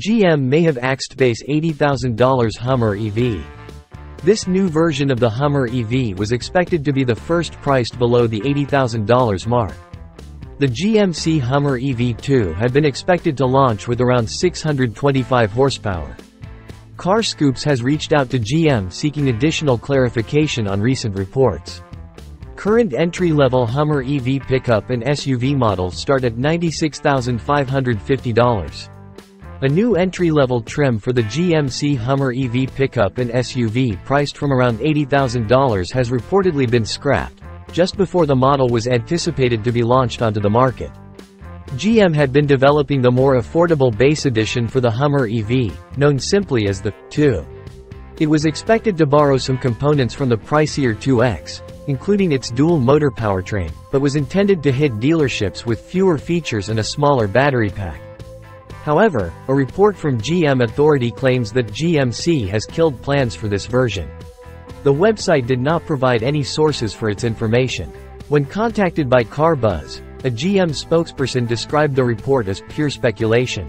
GM may have axed base $80,000 Hummer EV. This new version of the Hummer EV was expected to be the first priced below the $80,000 mark. The GMC Hummer EV2 had been expected to launch with around 625 horsepower. CarScoops has reached out to GM seeking additional clarification on recent reports. Current entry-level Hummer EV pickup and SUV models start at $96,550. A new entry-level trim for the GMC Hummer EV pickup and SUV priced from around $80,000 has reportedly been scrapped, just before the model was anticipated to be launched onto the market. GM had been developing the more affordable base edition for the Hummer EV, known simply as the 2. It was expected to borrow some components from the pricier 2X, including its dual-motor powertrain, but was intended to hit dealerships with fewer features and a smaller battery pack. However, a report from GM Authority claims that GMC has killed plans for this version. The website did not provide any sources for its information. When contacted by CarBuzz, a GM spokesperson described the report as pure speculation.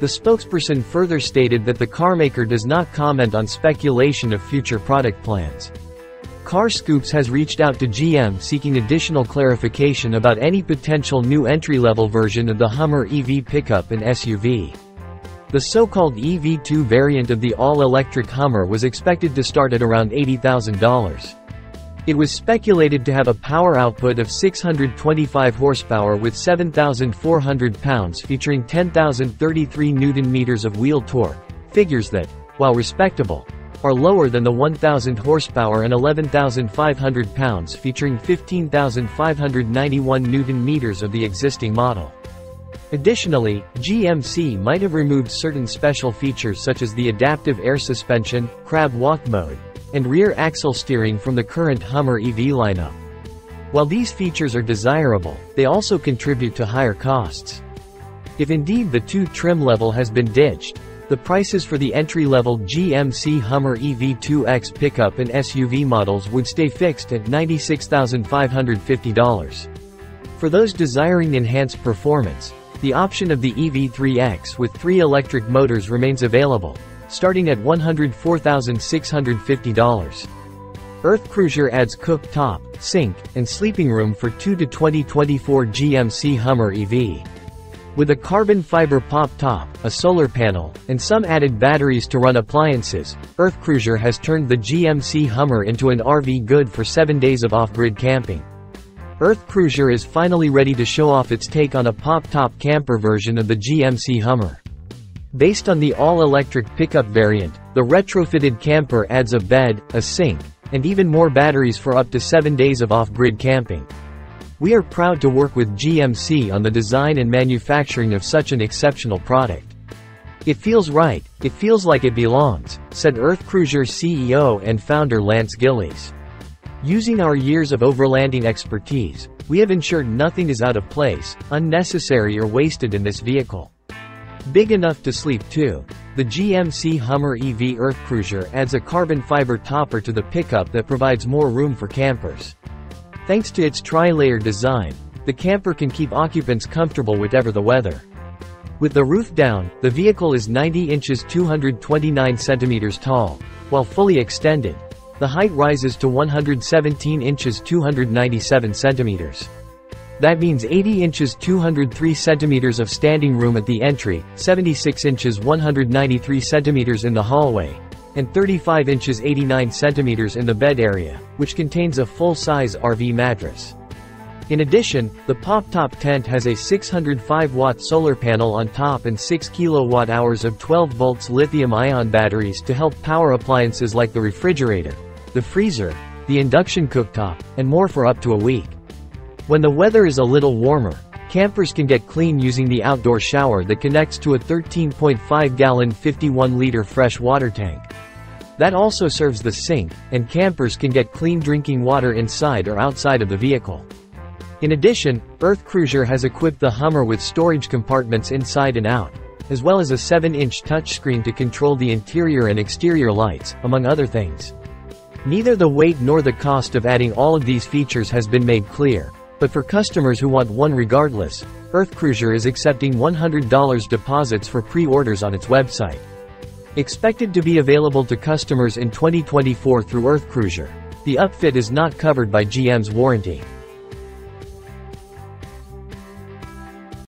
The spokesperson further stated that the carmaker does not comment on speculation of future product plans. CarScoops has reached out to GM seeking additional clarification about any potential new entry-level version of the Hummer EV pickup and SUV. The so-called EV2 variant of the all-electric Hummer was expected to start at around $80,000. It was speculated to have a power output of 625 horsepower with 7,400 pounds featuring 10,033 newton-meters of wheel torque, figures that, while respectable, are lower than the 1,000 horsepower and 11,500 pounds featuring 15,591 newton-meters of the existing model. Additionally, GMC might have removed certain special features such as the adaptive air suspension, crab walk mode, and rear axle steering from the current Hummer EV lineup. While these features are desirable, they also contribute to higher costs. If indeed the 2 trim level has been ditched, the prices for the entry-level GMC Hummer EV2X pickup and SUV models would stay fixed at $96,550. For those desiring enhanced performance, the option of the EV3X with three electric motors remains available, starting at $104,650. Earth Cruiser adds cooktop, sink, and sleeping room for 2 to 2024 GMC Hummer EV. With a carbon fiber pop top, a solar panel, and some added batteries to run appliances, Earth Cruiser has turned the GMC Hummer into an RV good for 7 days of off-grid camping. Earth Cruiser is finally ready to show off its take on a pop-top camper version of the GMC Hummer. Based on the all-electric pickup variant, the retrofitted camper adds a bed, a sink, and even more batteries for up to 7 days of off-grid camping. We are proud to work with GMC on the design and manufacturing of such an exceptional product. It feels right, it feels like it belongs, said Earth Cruiser CEO and founder Lance Gillies. Using our years of overlanding expertise, we have ensured nothing is out of place, unnecessary or wasted in this vehicle. Big enough to sleep too. The GMC Hummer EV Earth Cruiser adds a carbon fiber topper to the pickup that provides more room for campers. Thanks to its tri-layer design, the camper can keep occupants comfortable whatever the weather. With the roof down, the vehicle is 90 inches 229 centimeters tall. While fully extended, the height rises to 117 inches 297 centimeters. That means 80 inches 203 centimeters of standing room at the entry, 76 inches 193 centimeters in the hallway, and 35 inches 89 centimeters in the bed area, which contains a full-size RV mattress. In addition, the pop-top tent has a 605-watt solar panel on top and 6 kilowatt-hours of 12 volts lithium-ion batteries to help power appliances like the refrigerator, the freezer, the induction cooktop, and more for up to a week. When the weather is a little warmer, campers can get clean using the outdoor shower that connects to a 13.5-gallon 51-liter fresh water tank. That also serves the sink, and campers can get clean drinking water inside or outside of the vehicle. In addition, Earth Cruiser has equipped the Hummer with storage compartments inside and out, as well as a 7-inch touchscreen to control the interior and exterior lights, among other things. Neither the weight nor the cost of adding all of these features has been made clear, But for customers who want one regardless, EarthCruiser is accepting $100 deposits for pre-orders on its website. Expected to be available to customers in 2024 through EarthCruiser. The upfit is not covered by GM's warranty.